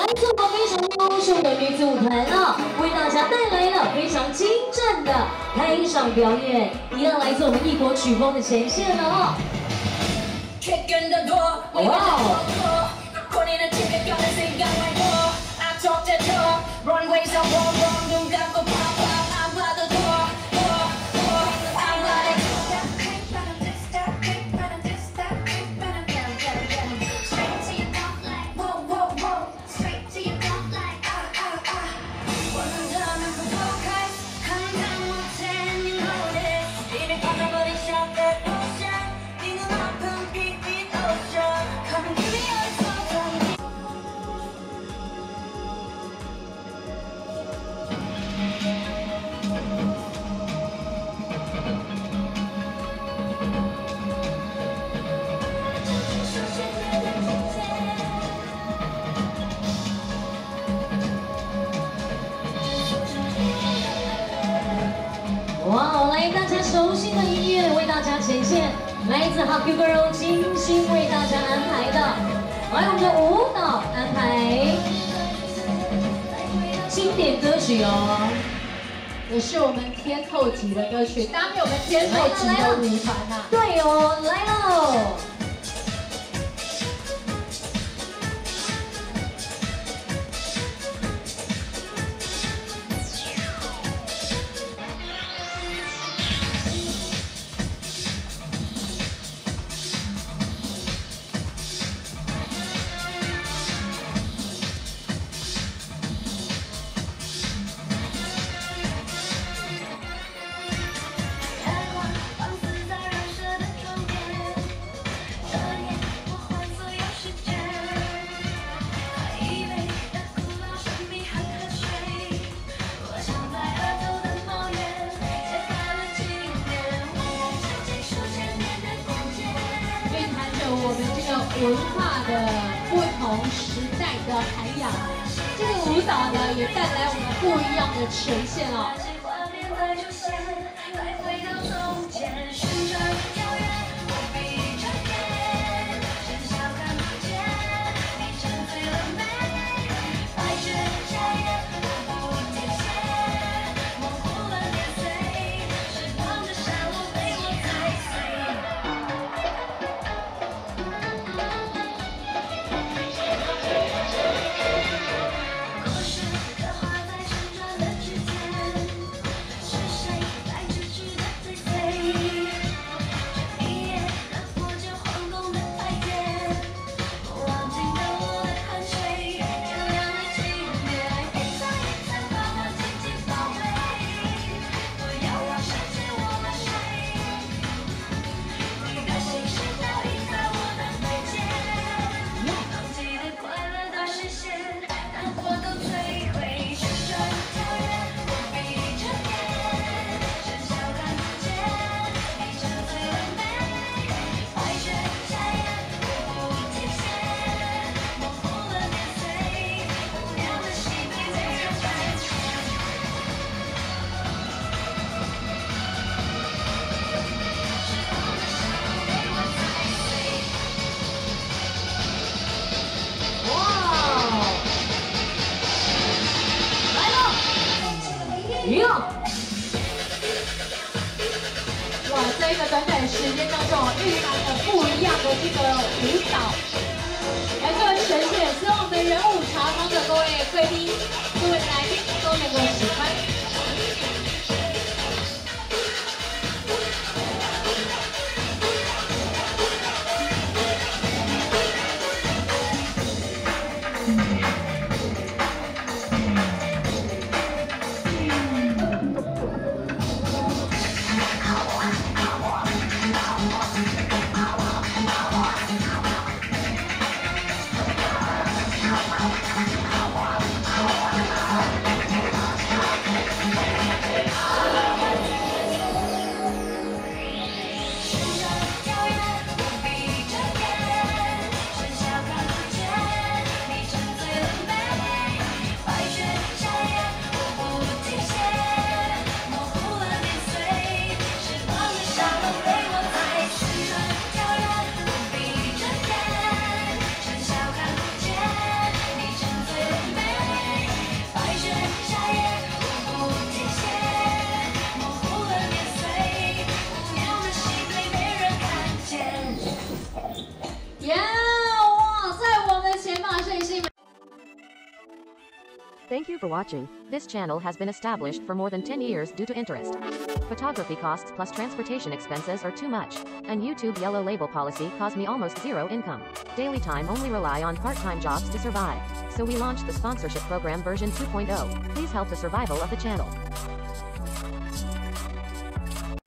来自我们非常优秀的女子舞团啊，为大家带来了非常精湛的开场表演，一样来自我们异国曲风的前线了哦。哇，哇来大家熟悉的音乐为大家呈现，来自 h a p p Girl 精心为大家安排的，来我们的舞蹈安排，经典歌曲哦，也是我们天后级的歌曲，搭配我们天后级的舞团呐。对哦，我们这个文化的不同时代的涵养，这个舞蹈呢也带来我们不一样的呈现哦。哇，在一个短短时间当中，蕴含了不一样的这个舞蹈，来做呈现。希望我们人物茶坊的各位贵宾、各位来宾都能够 Thank you for watching. This channel has been established for more than 10 years due to interest. Photography costs plus transportation expenses are too much. And YouTube yellow label policy caused me almost zero income. Daily time only rely on part-time jobs to survive. So we launched the sponsorship program version 2.0. Please help the survival of the channel.